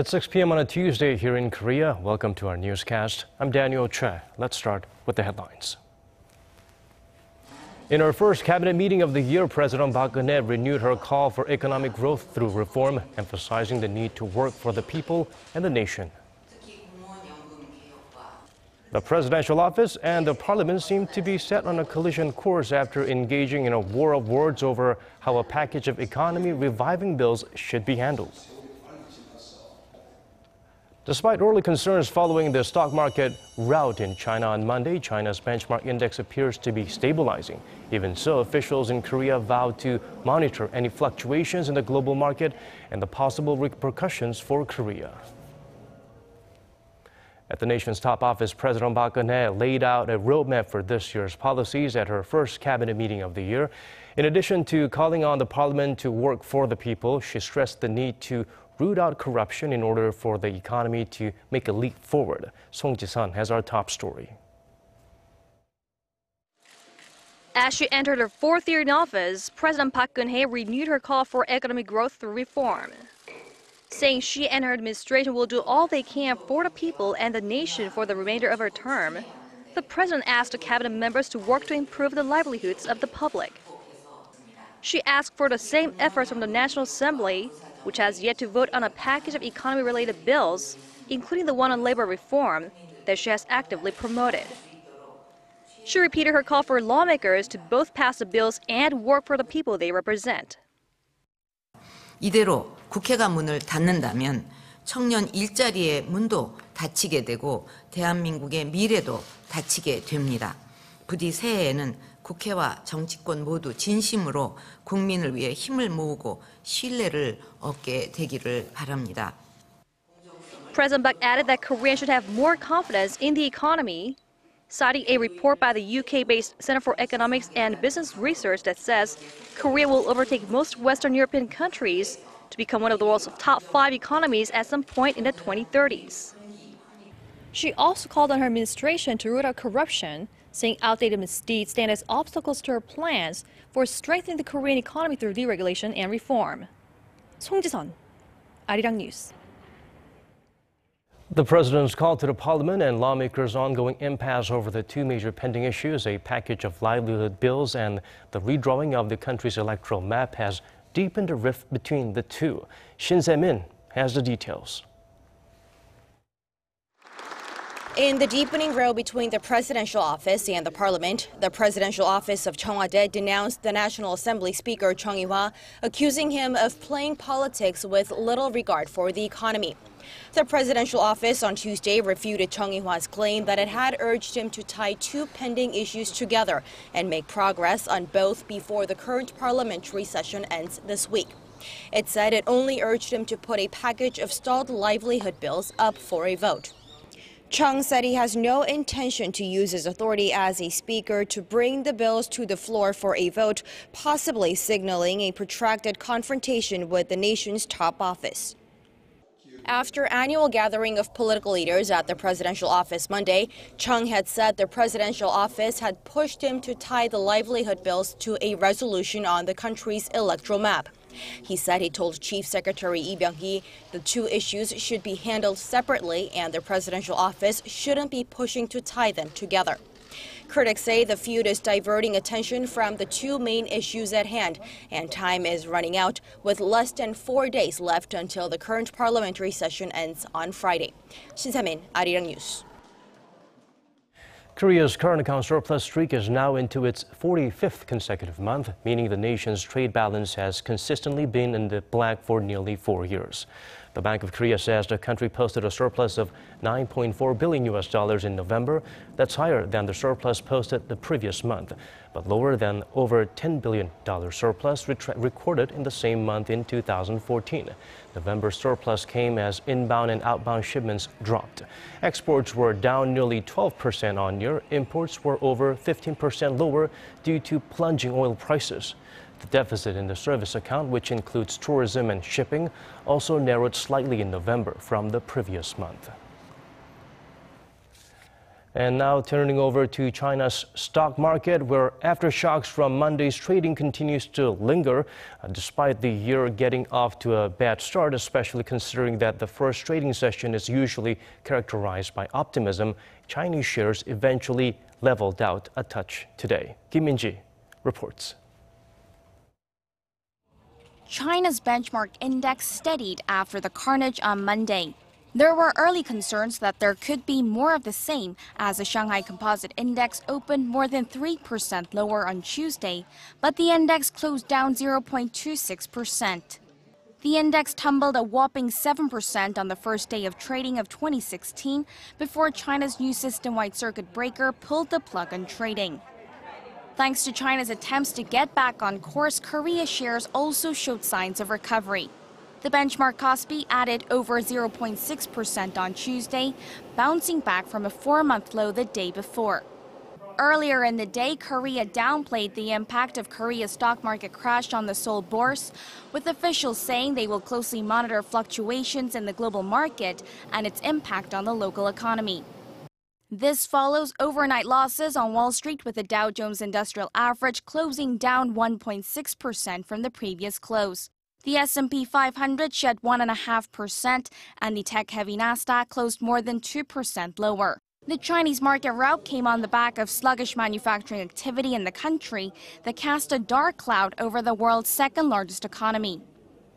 It's 6 p.m. on a Tuesday here in Korea. Welcome to our newscast. I'm Daniel Che. Let's start with the headlines. In her first cabinet meeting of the year, President Geun-hye renewed her call for economic growth through reform, emphasizing the need to work for the people and the nation. The presidential office and the parliament seem to be set on a collision course after engaging in a war of words over how a package of economy reviving bills should be handled. Despite early concerns following the stock market rout in China on Monday, China's benchmark index appears to be stabilizing. Even so, officials in Korea vowed to monitor any fluctuations in the global market and the possible repercussions for Korea. At the nation's top office, President Park Geun-hye laid out a roadmap for this year's policies at her first cabinet meeting of the year. In addition to calling on the parliament to work for the people, she stressed the need to root out corruption in order for the economy to make a leap forward. Song Ji-sun has our top story. As she entered her fourth year in office, President Park Geun-hye renewed her call for economic growth through reform, saying she and her administration will do all they can for the people and the nation for the remainder of her term. The president asked the cabinet members to work to improve the livelihoods of the public. She asked for the same efforts from the National Assembly which has yet to vote on a package of economy related bills, including the one on labor reform that she has actively promoted. She repeated her call for lawmakers to both pass the bills and work for the people they represent. 이대로 국회가 문을 닫는다면 청년 일자리의 문도 닫히게 되고 대한민국의 미래도 닫히게 됩니다. 부디 새해에는 국회와 정치권 모두 진심으로 국민을 위해 힘을 모으고 신뢰를 얻게 되기를 바랍니다. President Park added that Korea should have more confidence in the economy, citing a report by the UK-based Center for Economics and Business Research that says Korea will overtake most Western European countries to become one of the world's top five economies at some point in the 2030s. She also called on her administration to root out corruption saying outdated misdeeds stand as obstacles to her plans for strengthening the Korean economy through deregulation and reform. Song Ji-sun, Arirang News. The president's call to the parliament and lawmakers' ongoing impasse over the two major pending issues, a package of livelihood bills and the redrawing of the country's electoral map, has deepened the rift between the two. Shin Se-min has the details. In the deepening row between the presidential office and the parliament, the presidential office of Cheong Wa-dae denounced the National Assembly Speaker Chung Ui-hwa, accusing him of playing politics with little regard for the economy. The presidential office on Tuesday refuted Chung Ui-hwa's claim that it had urged him to tie two pending issues together and make progress on both before the current parliamentary session ends this week. It said it only urged him to put a package of stalled livelihood bills up for a vote. Chung said he has no intention to use his authority as a speaker to bring the bills to the floor for a vote, possibly signaling a protracted confrontation with the nation's top office. After annual gathering of political leaders at the presidential office Monday, Chung had said the presidential office had pushed him to tie the livelihood bills to a resolution on the country's electoral map. He said he told Chief Secretary Lee Byung-hee the two issues should be handled separately and the presidential office shouldn't be pushing to tie them together. Critics say the feud is diverting attention from the two main issues at hand, and time is running out with less than four days left until the current parliamentary session ends on Friday. Shin Se-min, Arirang News. Korea's current account surplus streak is now into its 45th consecutive month, meaning the nation's trade balance has consistently been in the black for nearly four years. The Bank of Korea says the country posted a surplus of 9.4 billion US dollars in November. That's higher than the surplus posted the previous month, but lower than over 10 billion dollar surplus recorded in the same month in 2014. November surplus came as inbound and outbound shipments dropped. Exports were down nearly 12% on year. Imports were over 15% lower due to plunging oil prices. The deficit in the service account, which includes tourism and shipping, also narrowed slightly in November from the previous month. And now turning over to China's stock market, where aftershocks from Monday's trading continues to linger, uh, despite the year getting off to a bad start, especially considering that the first trading session is usually characterized by optimism. Chinese shares eventually leveled out a touch today. Kim Min-ji reports. China's benchmark index steadied after the carnage on Monday. There were early concerns that there could be more of the same as the Shanghai Composite Index opened more than 3% lower on Tuesday, but the index closed down 0.26%. The index tumbled a whopping 7% on the first day of trading of 2016 before China's new system-wide circuit breaker pulled the plug on trading. Thanks to China's attempts to get back on course, Korea shares also showed signs of recovery. The benchmark Kospi added over 0.6% on Tuesday, bouncing back from a four-month low the day before. Earlier in the day, Korea downplayed the impact of Korea's stock market crash on the Seoul bourse, with officials saying they will closely monitor fluctuations in the global market and its impact on the local economy. This follows overnight losses on Wall Street with the Dow Jones Industrial Average closing down 1.6% from the previous close. The S&P 500 shed 1.5%, and the tech-heavy Nasdaq closed more than 2% lower. The Chinese market rout came on the back of sluggish manufacturing activity in the country that cast a dark cloud over the world's second-largest economy.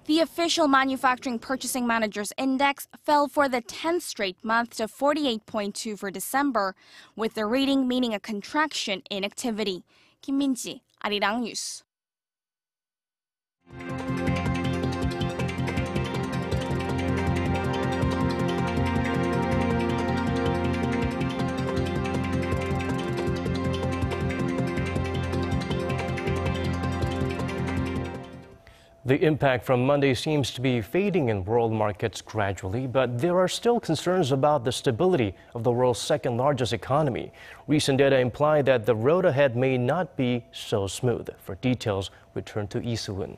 The official Manufacturing Purchasing Managers Index fell for the 10th straight month to 48.2 for December, with the reading meaning a contraction in activity. Kim Min-ji, Arirang News. The impact from Monday seems to be fading in world markets gradually, but there are still concerns about the stability of the world's second largest economy. Recent data imply that the road ahead may not be so smooth. For details, we turn to Soo-eun.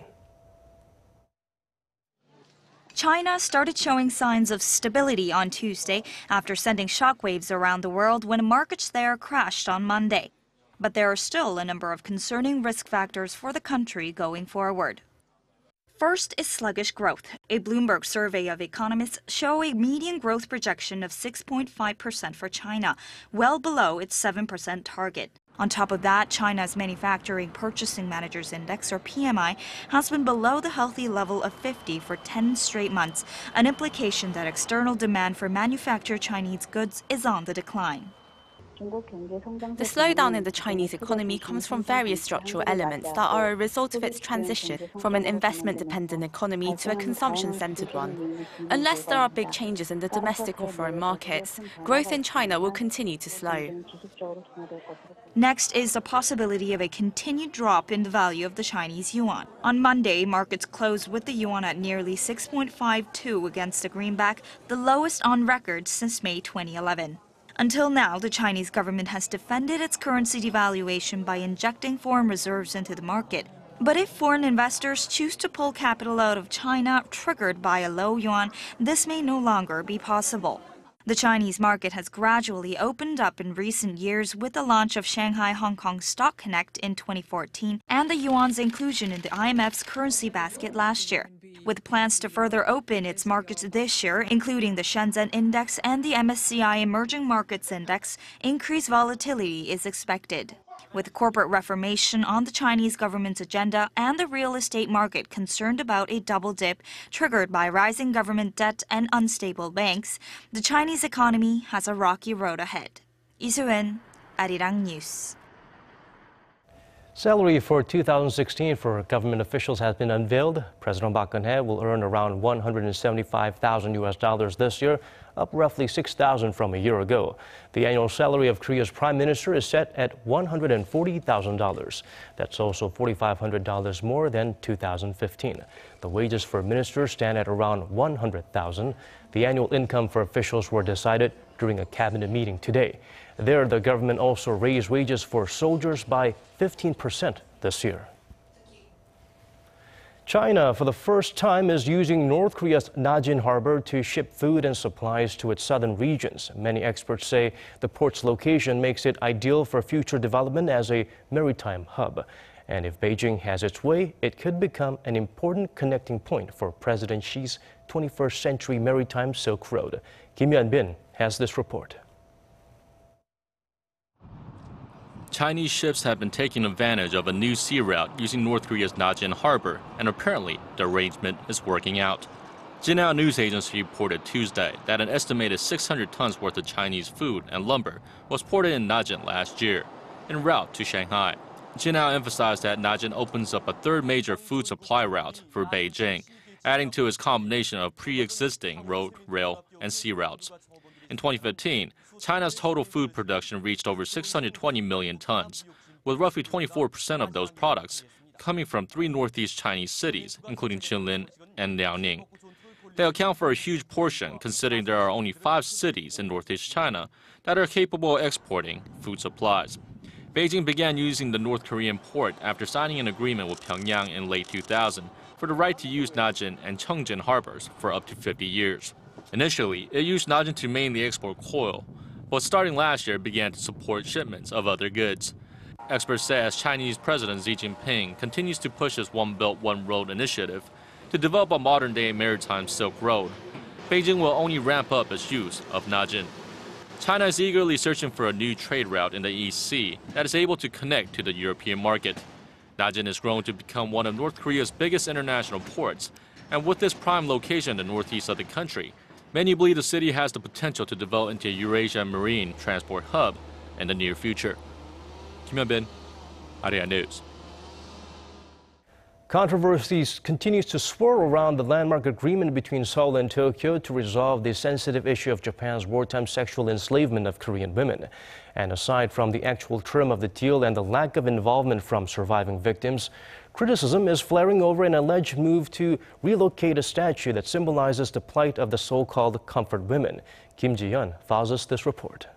China started showing signs of stability on Tuesday after sending shockwaves around the world when markets there crashed on Monday. But there are still a number of concerning risk factors for the country going forward. First is sluggish growth. A Bloomberg survey of economists show a median growth projection of 6.5% for China, well below its 7% target. On top of that, China's Manufacturing Purchasing Managers Index, or PMI, has been below the healthy level of 50 for 10 straight months, an implication that external demand for manufactured Chinese goods is on the decline. The slowdown in the Chinese economy comes from various structural elements that are a result of its transition from an investment dependent economy to a consumption centered one. Unless there are big changes in the domestic or foreign markets, growth in China will continue to slow. Next is the possibility of a continued drop in the value of the Chinese yuan. On Monday, markets closed with the yuan at nearly 6.52 against the greenback, the lowest on record since May 2011. Until now, the Chinese government has defended its currency devaluation by injecting foreign reserves into the market. But if foreign investors choose to pull capital out of China triggered by a low yuan, this may no longer be possible. The Chinese market has gradually opened up in recent years with the launch of Shanghai Hong Kong Stock Connect in 2014 and the yuan's inclusion in the IMF's currency basket last year. With plans to further open its markets this year, including the Shenzhen Index and the MSCI Emerging Markets Index, increased volatility is expected. With corporate reformation on the Chinese government's agenda and the real estate market concerned about a double dip triggered by rising government debt and unstable banks, the Chinese economy has a rocky road ahead. Lee Soo-eun, Arirang News. Salary for 2016 for government officials has been unveiled. President Park Geun-hye will earn around 175,000 US dollars this year, up roughly 6,000 from a year ago. The annual salary of Korea's prime minister is set at $140,000. That's also $4,500 more than 2015. The wages for ministers stand at around 100,000. The annual income for officials were decided during a cabinet meeting today. There, the government also raised wages for soldiers by 15% this year. China, for the first time, is using North Korea's Najin harbor to ship food and supplies to its southern regions. Many experts say the port's location makes it ideal for future development as a maritime hub. And if Beijing has its way, it could become an important connecting point for President Xi's 21st century maritime Silk Road. Kim Hyun-bin has this report. Chinese ships have been taking advantage of a new sea route using North Korea's Najin harbor, and apparently the arrangement is working out. Xinhua News Agency reported Tuesday that an estimated 600 tons worth of Chinese food and lumber was ported in Najin last year, en route to Shanghai. Xinhua emphasized that Najin opens up a third major food supply route for Beijing, adding to its combination of pre-existing road, rail, and sea routes. In 2015, China's total food production reached over 620 million tons, with roughly 24% of those products coming from three northeast Chinese cities, including Jilin and Liaoning. They account for a huge portion, considering there are only five cities in northeast China that are capable of exporting food supplies. Beijing began using the North Korean port after signing an agreement with Pyongyang in late 2000 for the right to use Najin and Chongjin harbors for up to 50 years. Initially, it used Najin to mainly export coal, but starting last year began to support shipments of other goods. Experts say as Chinese President Xi Jinping continues to push his One Belt, One Road initiative to develop a modern-day maritime Silk Road, Beijing will only ramp up its use of Najin. China is eagerly searching for a new trade route in the East Sea that is able to connect to the European market. Najin has grown to become one of North Korea's biggest international ports, and with this prime location in the northeast of the country, Many believe the city has the potential to develop into a Eurasia marine transport hub in the near future. Kim Hyun-bin, Arirang News. Controversies continues to swirl around the landmark agreement between Seoul and Tokyo to resolve the sensitive issue of Japan's wartime sexual enslavement of Korean women. And aside from the actual term of the deal and the lack of involvement from surviving victims, criticism is flaring over an alleged move to relocate a statue that symbolizes the plight of the so-called comfort women. Kim Ji-yeon files us this report.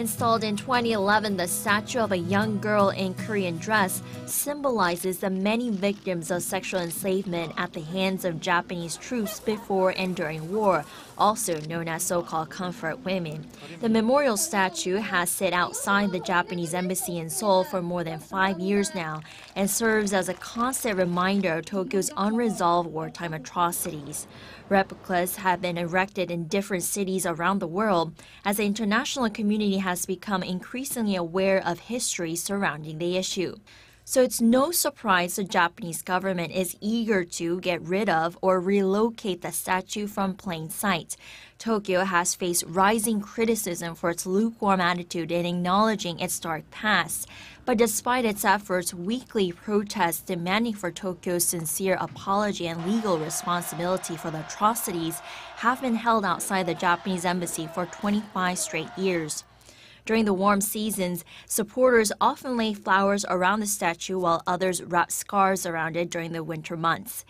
Installed in 2011, the statue of a young girl in Korean dress symbolizes the many victims of sexual enslavement at the hands of Japanese troops before and during war, also known as so-called comfort women. The memorial statue has sit outside the Japanese embassy in Seoul for more than five years now and serves as a constant reminder of Tokyo's unresolved wartime atrocities. Replicas have been erected in different cities around the world as the international community has become increasingly aware of history surrounding the issue. So it's no surprise the Japanese government is eager to get rid of or relocate the statue from plain sight. Tokyo has faced rising criticism for its lukewarm attitude in acknowledging its dark past. But despite its efforts, weekly protests demanding for Tokyo's sincere apology and legal responsibility for the atrocities have been held outside the Japanese embassy for 25 straight years. During the warm seasons, supporters often lay flowers around the statue while others wrap scarves around it during the winter months.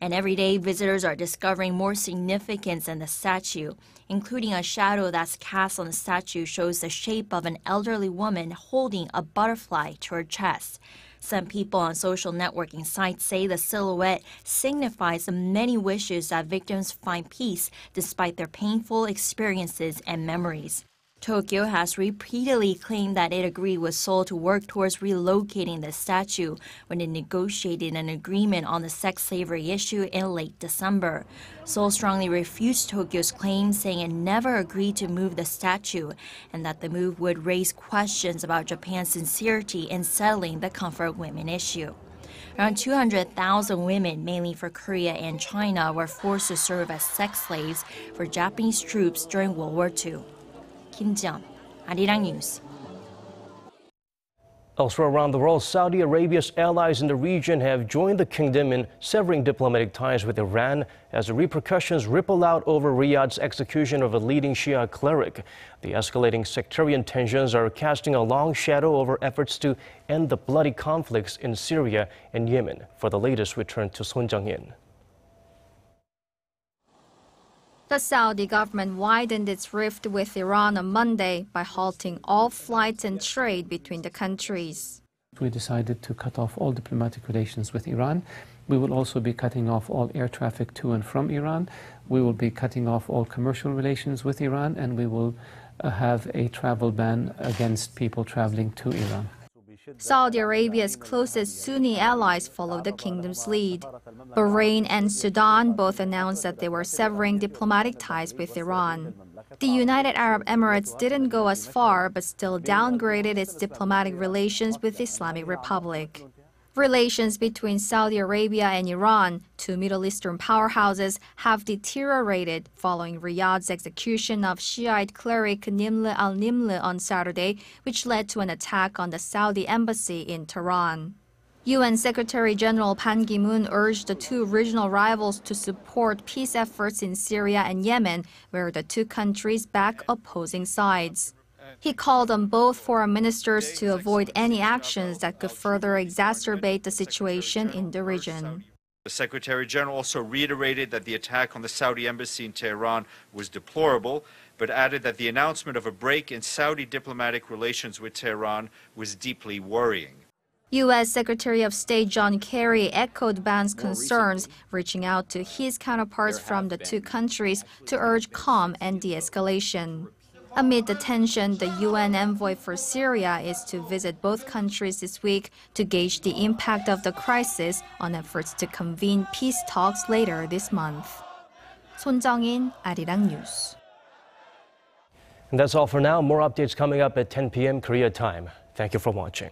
And every day, visitors are discovering more significance in the statue, including a shadow that's cast on the statue shows the shape of an elderly woman holding a butterfly to her chest. Some people on social networking sites say the silhouette signifies the many wishes that victims find peace despite their painful experiences and memories. Tokyo has repeatedly claimed that it agreed with Seoul to work towards relocating the statue when it negotiated an agreement on the sex slavery issue in late December. Seoul strongly refused Tokyo's claim, saying it never agreed to move the statue and that the move would raise questions about Japan's sincerity in settling the comfort women issue. Around 200,000 women, mainly for Korea and China, were forced to serve as sex slaves for Japanese troops during World War II. Kim Ji-yeon, Arirang News. Elsewhere around the world, Saudi Arabia's allies in the region have joined the kingdom in severing diplomatic ties with Iran as the repercussions ripple out over Riyadh's execution of a leading Shia cleric. The escalating sectarian tensions are casting a long shadow over efforts to end the bloody conflicts in Syria and Yemen. For the latest, return to Son Jung-in. The Saudi government widened its rift with Iran on Monday by halting all flights and trade between the countries. We decided to cut off all diplomatic relations with Iran. We will also be cutting off all air traffic to and from Iran. We will be cutting off all commercial relations with Iran, and we will uh, have a travel ban against people traveling to Iran. Saudi Arabia's closest Sunni allies followed the kingdom's lead. Bahrain and Sudan both announced that they were severing diplomatic ties with Iran. The United Arab Emirates didn't go as far but still downgraded its diplomatic relations with the Islamic Republic. Relations between Saudi Arabia and Iran, two Middle Eastern powerhouses, have deteriorated following Riyadh's execution of Shiite cleric Nimr al-Nimr on Saturday, which led to an attack on the Saudi embassy in Tehran. UN Secretary General Ban Ki-moon urged the two regional rivals to support peace efforts in Syria and Yemen, where the two countries back opposing sides. He called on both foreign ministers to avoid any actions that could further exacerbate the situation in the region. The Secretary General also reiterated that the attack on the Saudi embassy in Tehran was deplorable, but added that the announcement of a break in Saudi diplomatic relations with Tehran was deeply worrying. U.S. Secretary of State John Kerry echoed Ban's concerns, reaching out to his counterparts from the two countries to urge calm and de escalation. Amid the tension, the UN envoy for Syria is to visit both countries this week to gauge the impact of the crisis on efforts to convene peace talks later this month. 손정인, 아리랑 뉴스. And that's all for now. More updates coming up at 10 p.m. Korea time. Thank you for watching.